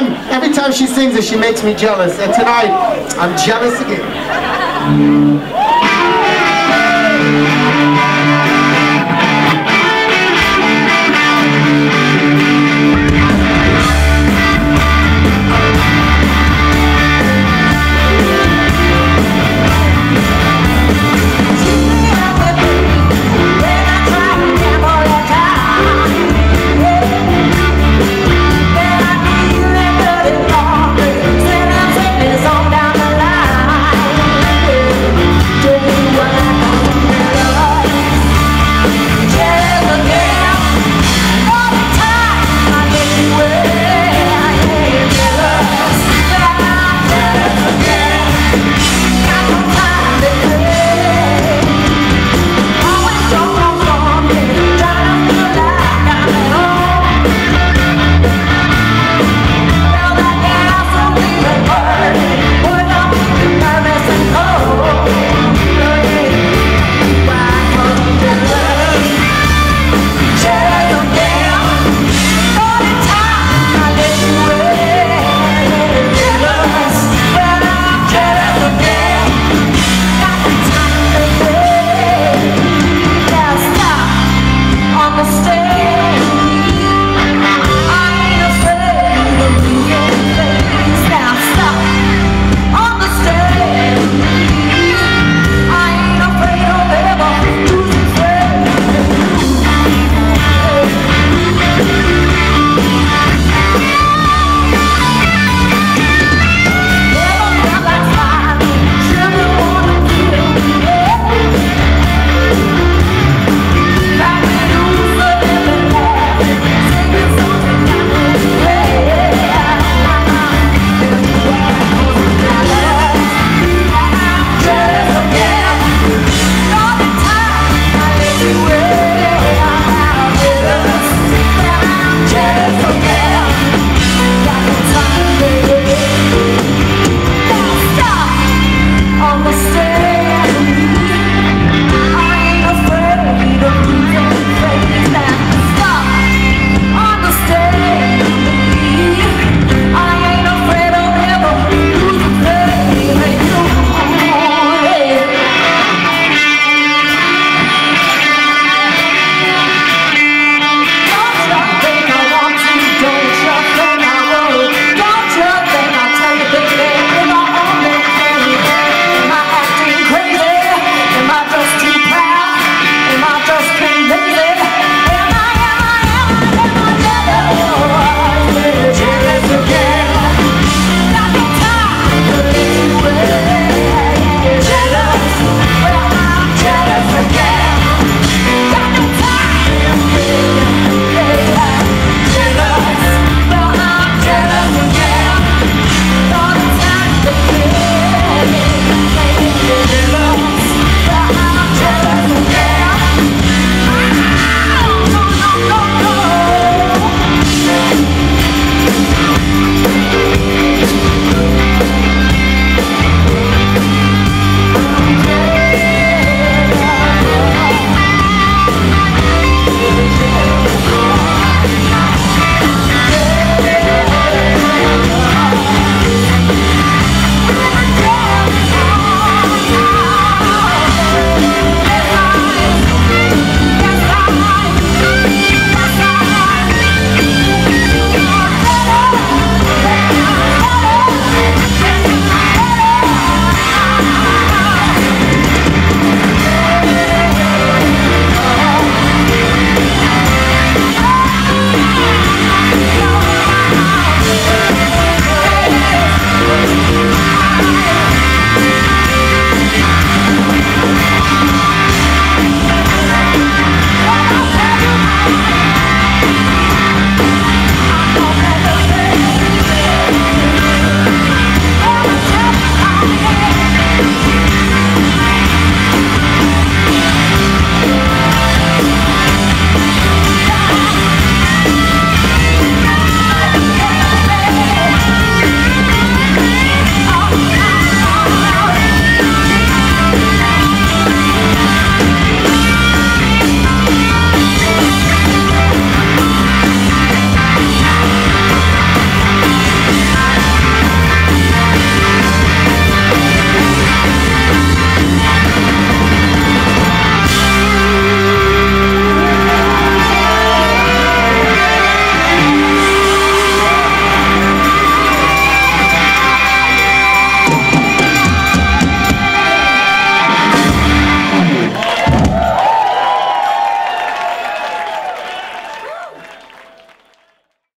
time, every time she sings it, she makes me jealous. And tonight, I'm jealous again.